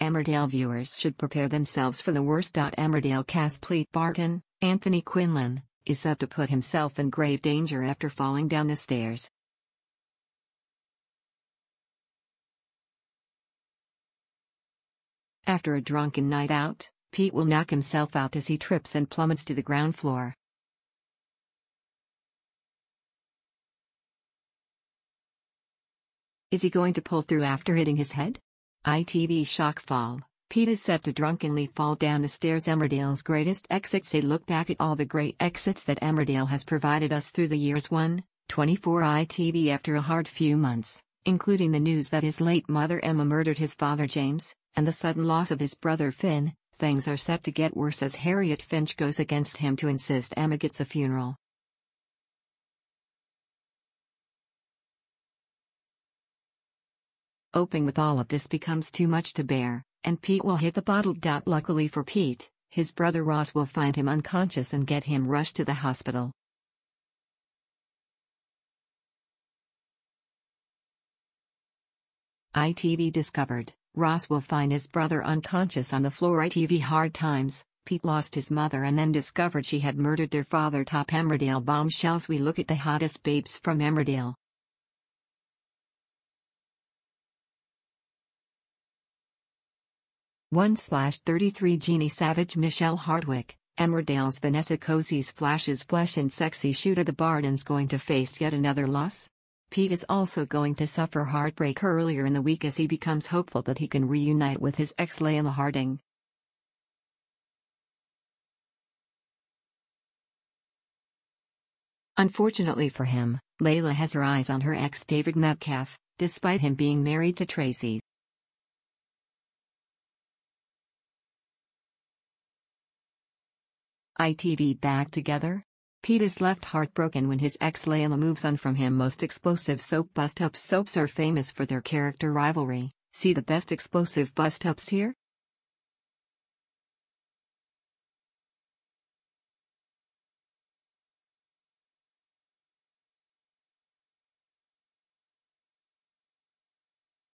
Emmerdale viewers should prepare themselves for the worst. Emmerdale cast Pete Barton, Anthony Quinlan, is said to put himself in grave danger after falling down the stairs. After a drunken night out, Pete will knock himself out as he trips and plummets to the ground floor. Is he going to pull through after hitting his head? ITV shock fall. Pete is set to drunkenly fall down the stairs. Emmerdale's greatest exits. A look back at all the great exits that Emmerdale has provided us through the years. 1. 24 ITV after a hard few months, including the news that his late mother Emma murdered his father James, and the sudden loss of his brother Finn, things are set to get worse as Harriet Finch goes against him to insist Emma gets a funeral. Oping with all of this becomes too much to bear, and Pete will hit the bottle. Luckily for Pete, his brother Ross will find him unconscious and get him rushed to the hospital. ITV discovered, Ross will find his brother unconscious on the floor. ITV Hard Times, Pete lost his mother and then discovered she had murdered their father. Top Emmerdale bombshells. We look at the hottest babes from Emmerdale. 1 33 Jeannie Savage Michelle Hardwick, Emmerdale's Vanessa Cozies flashes flesh and sexy shooter the Bartons going to face yet another loss? Pete is also going to suffer heartbreak earlier in the week as he becomes hopeful that he can reunite with his ex Leyla Harding. Unfortunately for him, Leyla has her eyes on her ex David Metcalfe, despite him being married to Tracy. ITV back together? Pete is left heartbroken when his ex Leyla moves on from him. Most explosive soap bust up soaps are famous for their character rivalry. See the best explosive bust ups here?